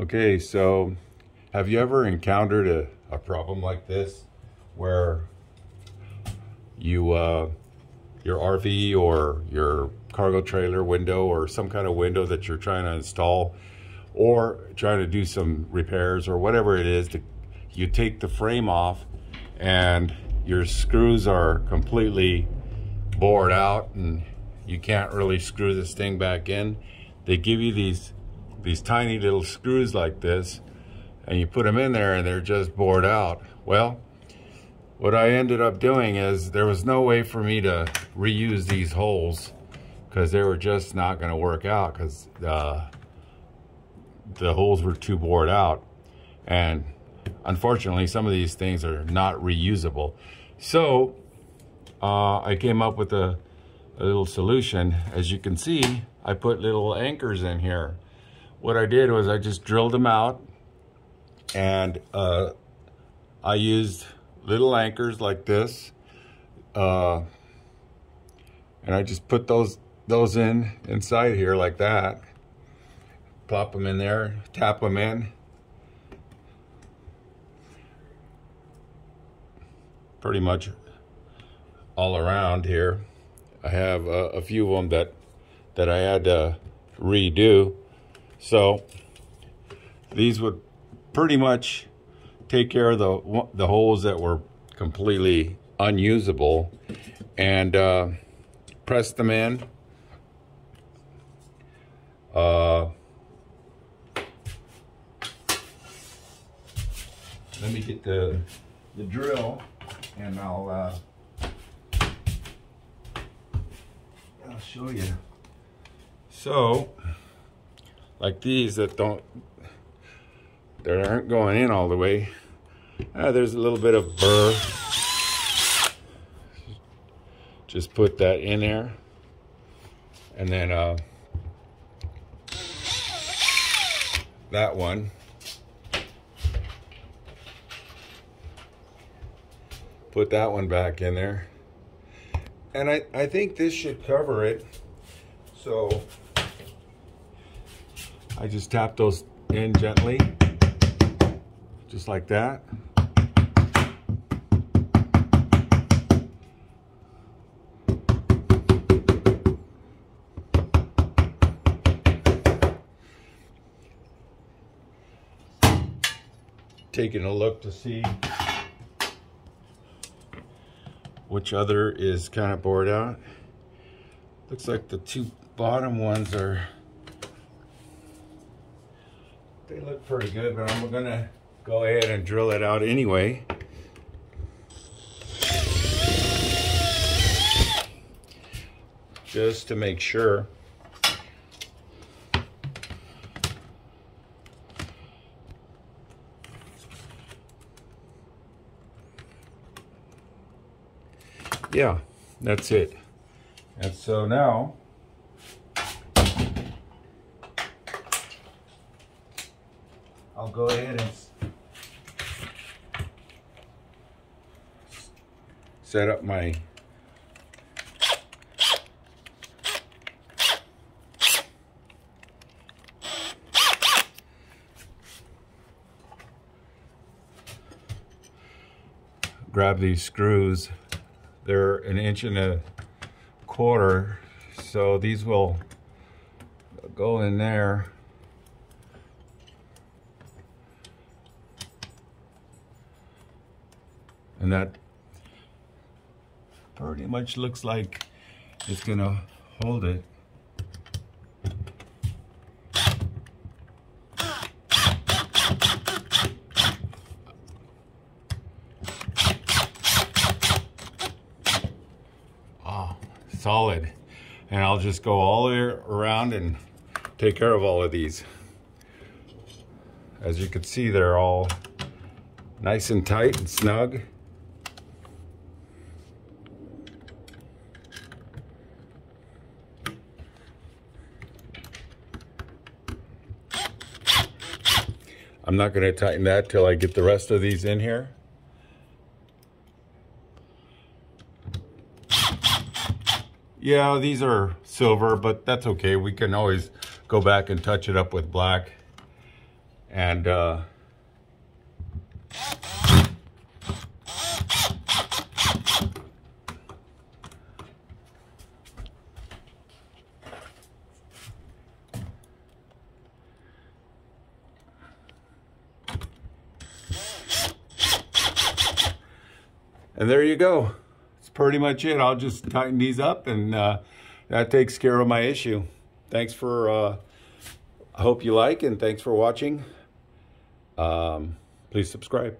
Okay, so have you ever encountered a, a problem like this where you uh, your RV or your cargo trailer window or some kind of window that you're trying to install or trying to do some repairs or whatever it is to, you take the frame off and your screws are completely bored out and you can't really screw this thing back in. They give you these these tiny little screws like this and you put them in there and they're just bored out. Well what I ended up doing is there was no way for me to reuse these holes because they were just not going to work out because uh, the holes were too bored out. And unfortunately some of these things are not reusable. So uh, I came up with a, a little solution. As you can see I put little anchors in here what I did was I just drilled them out and uh, I used little anchors like this. Uh, and I just put those those in inside here like that. Plop them in there, tap them in. Pretty much all around here. I have a, a few of them that that I had to redo. So these would pretty much take care of the the holes that were completely unusable and uh, press them in. Uh, let me get the the drill and I'll uh, I'll show you. So, like these that don't that aren't going in all the way. Uh, there's a little bit of burr. Just put that in there. And then uh, that one. Put that one back in there. And I, I think this should cover it. So I just tap those in gently just like that. Taking a look to see which other is kind of bored out. Looks like the two bottom ones are, they look pretty good, but I'm gonna go ahead and drill it out anyway. Just to make sure. Yeah, that's it. And so now, I'll go ahead and set up my grab these screws. They're an inch and a quarter so these will go in there and that pretty much looks like it's gonna hold it. Oh, solid. And I'll just go all the way around and take care of all of these. As you can see, they're all nice and tight and snug. I'm not going to tighten that till I get the rest of these in here. Yeah, these are silver, but that's okay. We can always go back and touch it up with black. And uh, And there you go. That's pretty much it. I'll just tighten these up and uh, that takes care of my issue. Thanks for, uh, I hope you like and thanks for watching. Um, please subscribe.